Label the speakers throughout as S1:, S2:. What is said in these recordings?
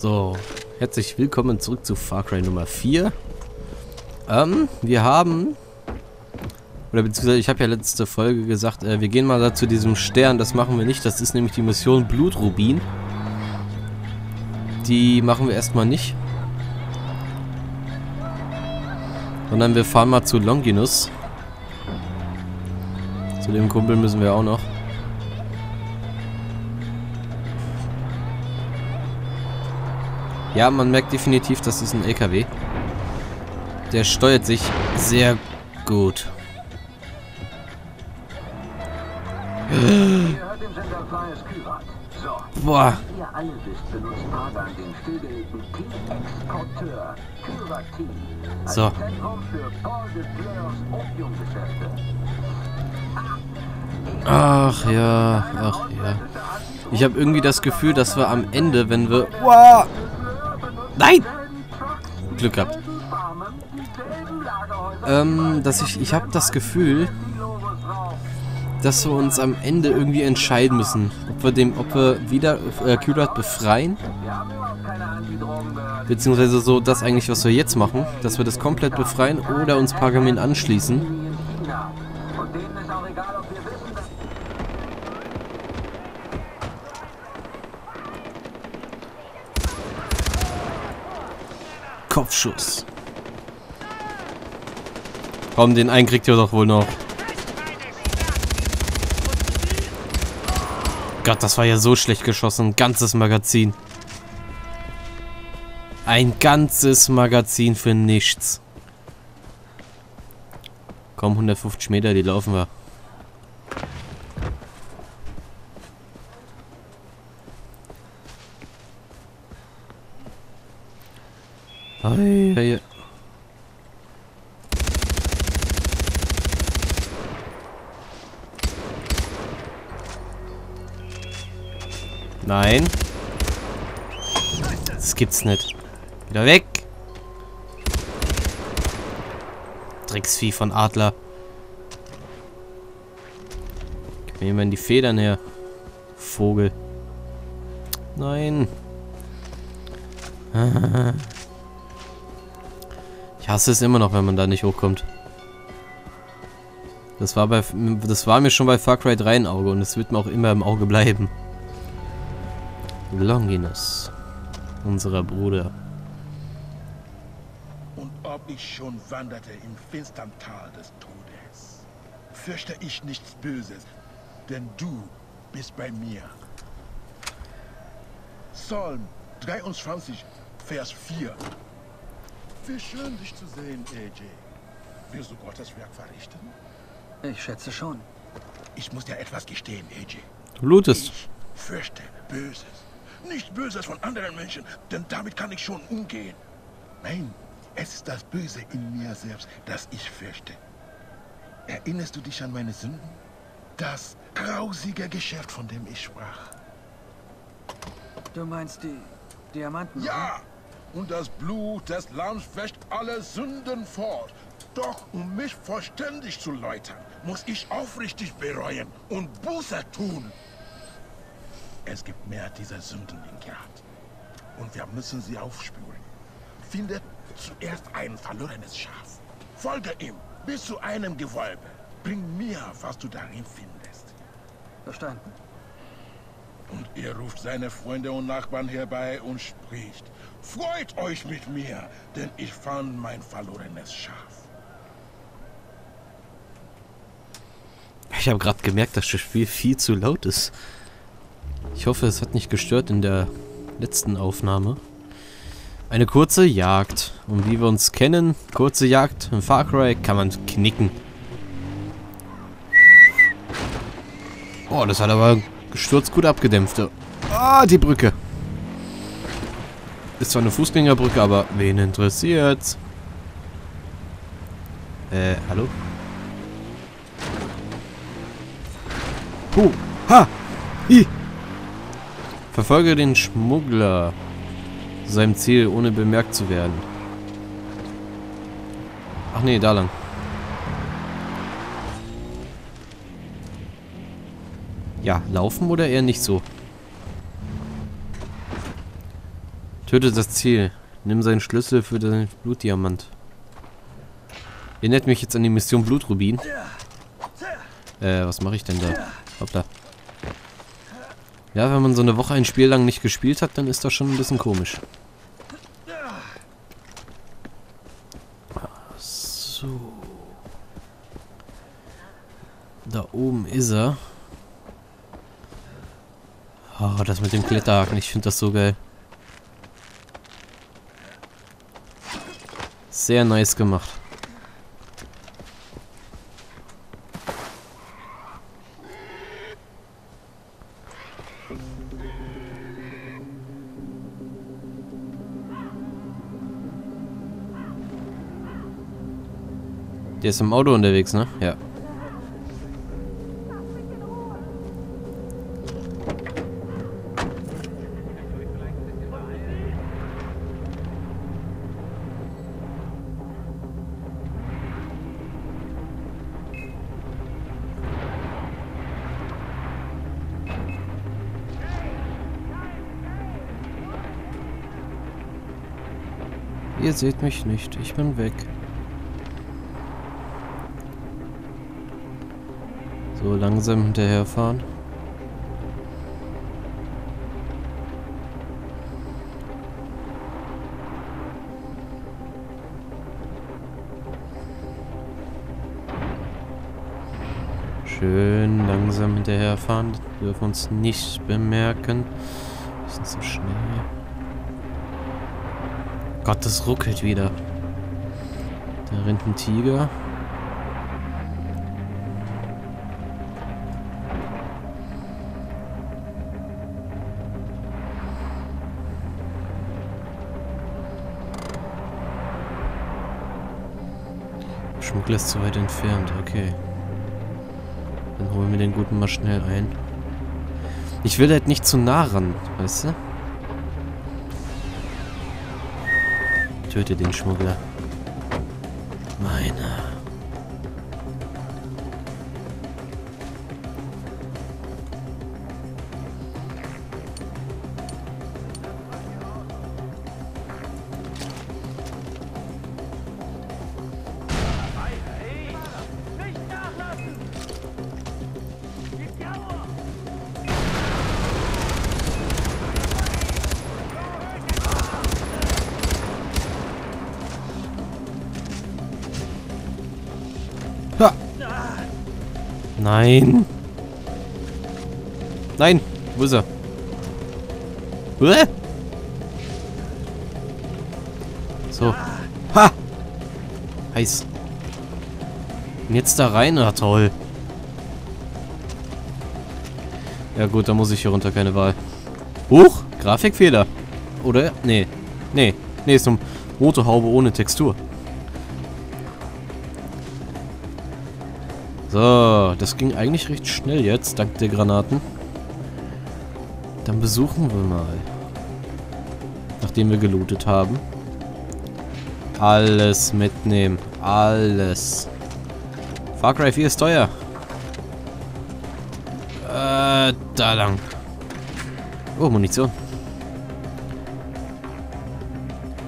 S1: So, herzlich willkommen zurück zu Far Cry Nummer 4. Ähm, wir haben... Oder beziehungsweise, ich habe ja letzte Folge gesagt, äh, wir gehen mal da zu diesem Stern. Das machen wir nicht. Das ist nämlich die Mission Blutrubin. Die machen wir erstmal nicht. Sondern wir fahren mal zu Longinus. Zu dem Kumpel müssen wir auch noch. Ja, man merkt definitiv, das ist ein LKW. Der steuert sich sehr gut. Boah. So. Ach ja, ach ja. Ich habe irgendwie das Gefühl, dass wir am Ende, wenn wir... Wow. Nein! Glück gehabt. Ähm, dass ich... Ich habe das Gefühl, dass wir uns am Ende irgendwie entscheiden müssen. Ob wir dem... Ob wir wieder äh, Kyrat befreien. Beziehungsweise so das eigentlich, was wir jetzt machen. Dass wir das komplett befreien oder uns Pergamin anschließen.
S2: Und denen ist auch egal, ob wir wissen, dass
S1: Kopfschuss. Komm, den einen kriegt ihr doch wohl noch. Gott, das war ja so schlecht geschossen. Ein ganzes Magazin. Ein ganzes Magazin für nichts. Komm, 150 Meter, die laufen wir. Ei, ei, Nein. Das gibt's nicht. Wieder weg. Drecksvieh von Adler. Gib mir mal die Federn her. Vogel. Nein. Ich hasse es immer noch, wenn man da nicht hochkommt. Das war bei das war mir schon bei Far Cry 3 ein Auge und es wird mir auch immer im Auge bleiben. Longinus. Unserer Bruder.
S3: Und ob ich schon wanderte im finstern Tal des Todes, fürchte ich nichts Böses, denn du bist bei mir. Psalm 23, Vers 4. Wie schön, dich zu sehen, AJ. Willst du Gottes Werk verrichten?
S2: Ich schätze schon.
S3: Ich muss dir etwas gestehen, AJ.
S1: Du blutest.
S3: Ich fürchte Böses. Nicht Böses von anderen Menschen, denn damit kann ich schon umgehen. Nein, es ist das Böse in mir selbst, das ich fürchte. Erinnerst du dich an meine Sünden? Das grausige Geschäft, von dem ich sprach.
S2: Du meinst die Diamanten?
S3: Ja! Und das Blut des Lamms wäscht alle Sünden fort. Doch um mich vollständig zu läutern, muss ich aufrichtig bereuen und Buße tun. Es gibt mehr dieser Sünden in Gerard. Und wir müssen sie aufspüren. Findet zuerst ein verlorenes Schaf. Folge ihm bis zu einem Gewölbe. Bring mir, was du darin findest.
S2: Verstanden.
S3: Und er ruft seine Freunde und Nachbarn herbei und spricht. Freut euch mit mir, denn ich fand mein verlorenes Schaf.
S1: Ich habe gerade gemerkt, dass das Spiel viel zu laut ist. Ich hoffe, es hat nicht gestört in der letzten Aufnahme. Eine kurze Jagd. Und wie wir uns kennen, kurze Jagd im Far Cry kann man knicken. Oh, das hat aber gestürzt gut abgedämpft. Ah, die Brücke. Ist zwar eine Fußgängerbrücke, aber wen interessiert's? Äh, hallo? Puh. Ha! Hi! Verfolge den Schmuggler seinem Ziel, ohne bemerkt zu werden. Ach nee, da lang. Ja, laufen oder eher nicht so? Töte das Ziel. Nimm seinen Schlüssel für den Blutdiamant. Erinnert mich jetzt an die Mission Blutrubin. Äh, was mache ich denn da? Hoppla. Ja, wenn man so eine Woche ein Spiel lang nicht gespielt hat, dann ist das schon ein bisschen komisch. So. Da oben ist er. Oh, das mit dem Kletterhaken, ich finde das so geil. Sehr nice gemacht. Der ist im Auto unterwegs, ne? Ja. Ihr seht mich nicht, ich bin weg. So langsam hinterherfahren. Schön langsam hinterherfahren. Dürfen uns nicht bemerken. Wir sind so schnell. Gott, das ruckelt wieder. Da rennt ein Tiger. Schmuggler ist zu weit entfernt, okay. Dann holen wir den Guten mal schnell ein. Ich will halt nicht zu nah ran, weißt du? Töte den Schmuggler. Meiner. Nein. Nein. Wo ist er? So. Ha! Heiß. Und jetzt da rein? Ah, toll. Ja gut, da muss ich hier runter, keine Wahl. Huch! Grafikfehler. Oder? Nee. Nee. Nee, ist eine Motorhaube ohne Textur. So, das ging eigentlich recht schnell jetzt, dank der Granaten. Dann besuchen wir mal. Nachdem wir gelootet haben. Alles mitnehmen. Alles. Far Cry 4 ist teuer. Äh, da lang. Oh, Munition.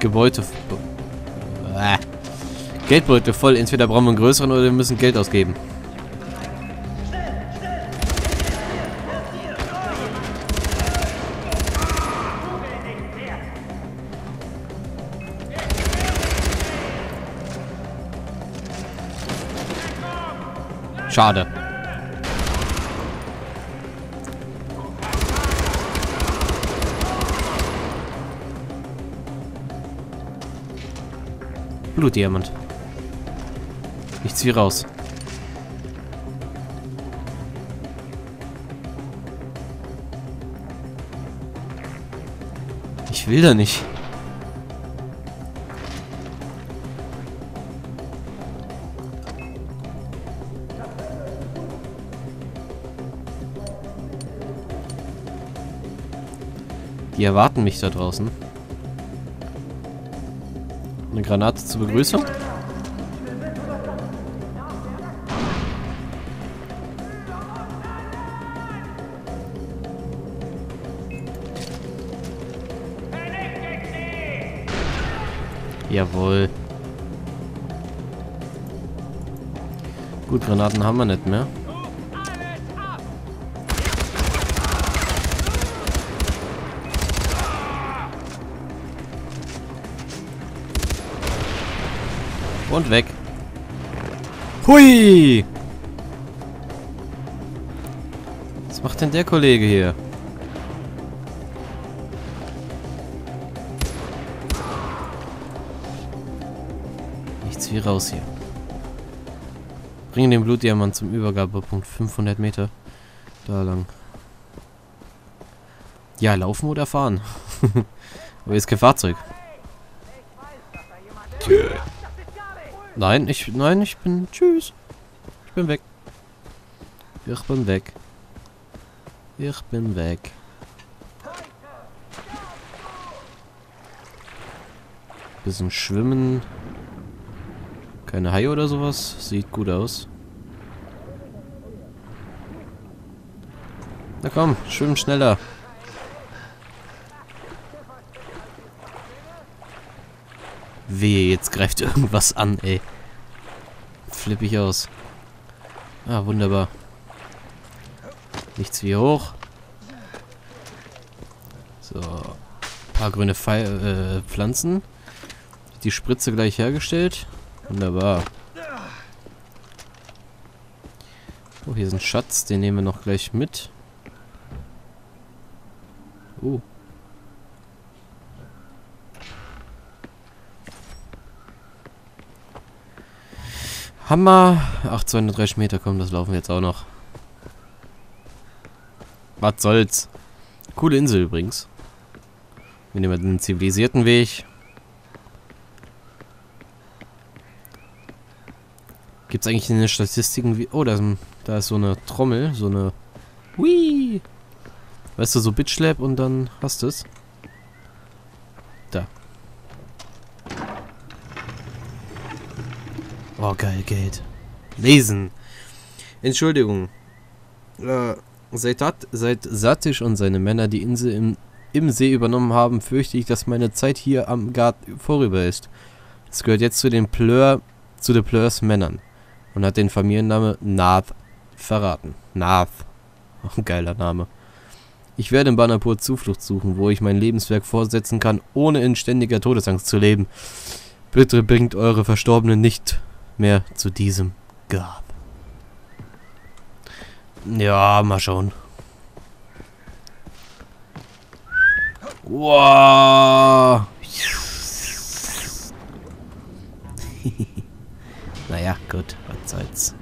S1: Gebäude. Äh. Geldbeutel voll. Entweder brauchen wir einen größeren oder wir müssen Geld ausgeben. Schade. Blutdiamant. Ich zieh raus. Ich will da nicht. Die erwarten mich da draußen. Eine Granate zur Begrüßung. Jawohl. Gut, Granaten haben wir nicht mehr. Und weg. Hui! Was macht denn der Kollege hier? Nichts wie raus hier. Bringen den Blutdiamant zum Übergabepunkt 500 Meter. Da lang. Ja, laufen oder fahren? Aber ist kein Fahrzeug. Nein, ich, nein, ich bin, tschüss. Ich bin weg. Ich bin weg. Ich bin weg. Bisschen schwimmen. Keine Haie oder sowas. Sieht gut aus. Na komm, schwimm schneller. Wehe, jetzt greift irgendwas an, ey. Flipp ich aus. Ah, wunderbar. Nichts wie hoch. So. Paar grüne Pfeil, äh, Pflanzen. Die Spritze gleich hergestellt. Wunderbar. Oh, hier ist ein Schatz. Den nehmen wir noch gleich mit. Oh. Hammer. Ach, 230 Meter, komm, das laufen wir jetzt auch noch. Was soll's. Coole Insel übrigens. Wir nehmen den zivilisierten Weg. Gibt's eigentlich in den Statistiken wie... Oh, da ist, da ist so eine Trommel, so eine... Hui! Weißt du, so Bitchlap und dann hast du es. Da. Oh, geil, Geld. Lesen. Entschuldigung. Äh, seit, Satisch und seine Männer die Insel im, im See übernommen haben, fürchte ich, dass meine Zeit hier am Gard vorüber ist. Es gehört jetzt zu den Pleur, zu den Pleurs Männern und hat den Familienname Nath verraten. Nath. Ein geiler Name. Ich werde in Banapur Zuflucht suchen, wo ich mein Lebenswerk fortsetzen kann, ohne in ständiger Todesangst zu leben. Bitte bringt eure Verstorbenen nicht mehr zu diesem Grab. Ja, mal schauen. Wow. naja, gut, was soll's.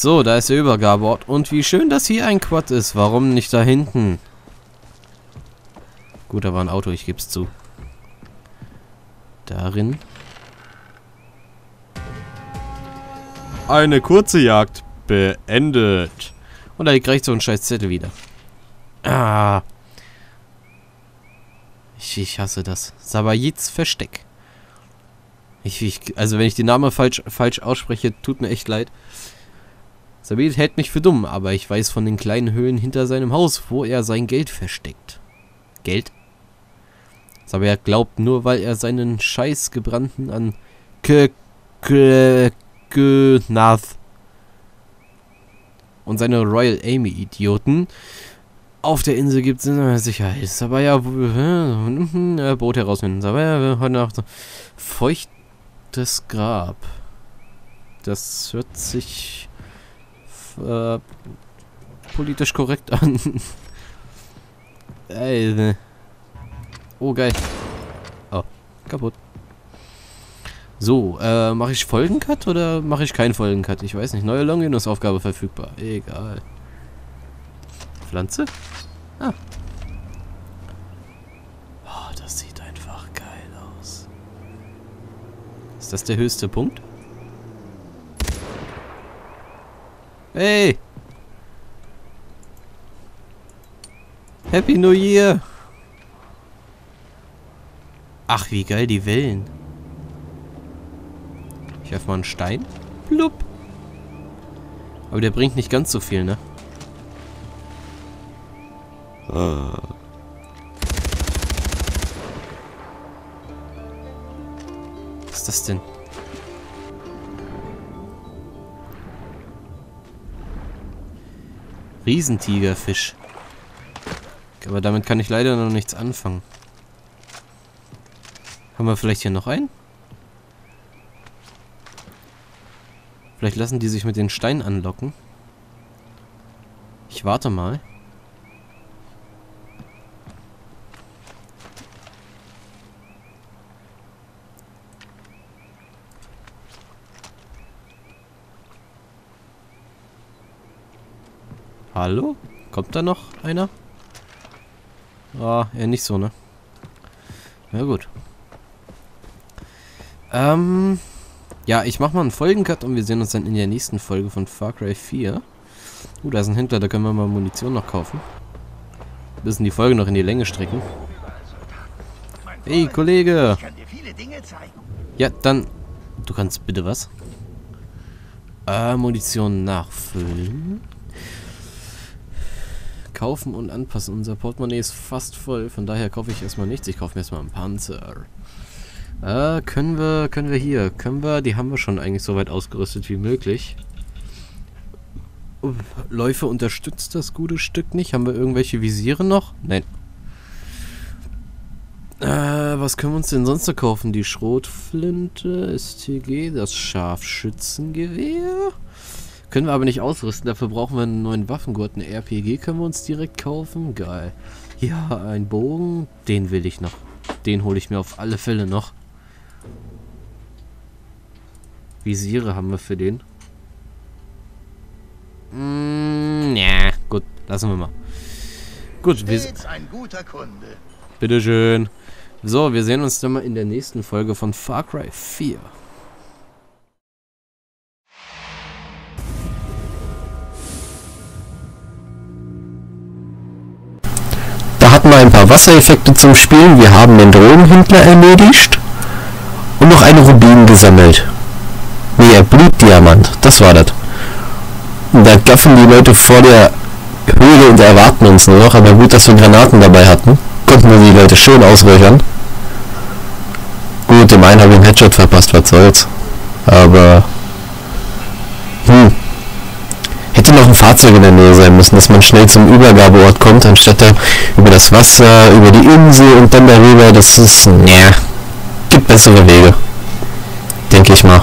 S1: So, da ist der Übergabeort. Und wie schön, dass hier ein Quad ist. Warum nicht da hinten? Gut, da war ein Auto, ich geb's zu. Darin. Eine kurze Jagd beendet. Und da kriegt so ein scheiß Zettel wieder. Ah. Ich, ich hasse das. Sabayids Versteck. Ich, ich, also wenn ich den Namen falsch, falsch ausspreche, tut mir echt leid. Sabid hält mich für dumm, aber ich weiß von den kleinen Höhlen hinter seinem Haus, wo er sein Geld versteckt. Geld? Aber er glaubt nur, weil er seinen Scheiß gebrannten an K K K Nath und seine Royal Amy Idioten auf der Insel gibt es Sicherheit. Aber ja, äh, Boot herausfinden. Aber ja, heute Nacht feuchtes Grab. Das hört sich äh, politisch korrekt an. Ey, ne. Oh, geil. Oh, kaputt. So, äh, mache ich Folgencut oder mache ich keinen Folgencut? Ich weiß nicht. Neue Longinus-Aufgabe verfügbar. Egal. Pflanze? Ah. Oh, das sieht einfach geil aus. Ist das der höchste Punkt? Hey! Happy New Year! Ach, wie geil die Wellen. Ich werfe mal einen Stein. Blub. Aber der bringt nicht ganz so viel, ne? Was ist das denn? Riesentigerfisch. Aber damit kann ich leider noch nichts anfangen. Haben wir vielleicht hier noch einen? Vielleicht lassen die sich mit den Steinen anlocken. Ich warte mal. Hallo? Kommt da noch einer? Ah, eher nicht so, ne? Ja gut. Ähm, ja, ich mach mal einen Folgencut und wir sehen uns dann in der nächsten Folge von Far Cry 4. Uh, da ist ein Händler, da können wir mal Munition noch kaufen. Wir müssen die Folge noch in die Länge strecken. Hey, Kollege! Ja, dann... Du kannst bitte was? Äh, Munition nachfüllen. Kaufen und anpassen. Unser Portemonnaie ist fast voll, von daher kaufe ich erstmal nichts. Ich kaufe mir erstmal einen Panzer. Äh, können wir, können wir hier, können wir, die haben wir schon eigentlich so weit ausgerüstet wie möglich. Läufe unterstützt das gute Stück nicht. Haben wir irgendwelche Visiere noch? Nein. Äh, was können wir uns denn sonst noch kaufen? Die Schrotflinte, STG, das Scharfschützengewehr. Können wir aber nicht ausrüsten, dafür brauchen wir einen neuen Waffengurt. Eine RPG können wir uns direkt kaufen. Geil. Ja, ein Bogen, den will ich noch. Den hole ich mir auf alle Fälle noch. Visiere haben wir für den. Mm, ja, gut, lassen wir mal. Gut, wir,
S4: ein guter Kunde.
S1: bitteschön. So, wir sehen uns dann mal in der nächsten Folge von Far Cry 4.
S5: Da hatten wir ein paar Wassereffekte zum Spielen. Wir haben den Drogenhändler erledigt und noch eine Rubin gesammelt. Nee, ein Blutdiamant, das war das. Und da gaffen die Leute vor der Höhle und erwarten uns nur noch, aber gut, dass wir Granaten dabei hatten. Konnten wir die Leute schön ausräuchern. Gut, dem einen habe ich einen Headshot verpasst, was soll's. Aber... Hm. Hätte noch ein Fahrzeug in der Nähe sein müssen, dass man schnell zum Übergabeort kommt, anstatt da über das Wasser, über die Insel und dann darüber. Das ist, naja, gibt bessere Wege. Denke ich mal.